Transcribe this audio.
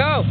Go!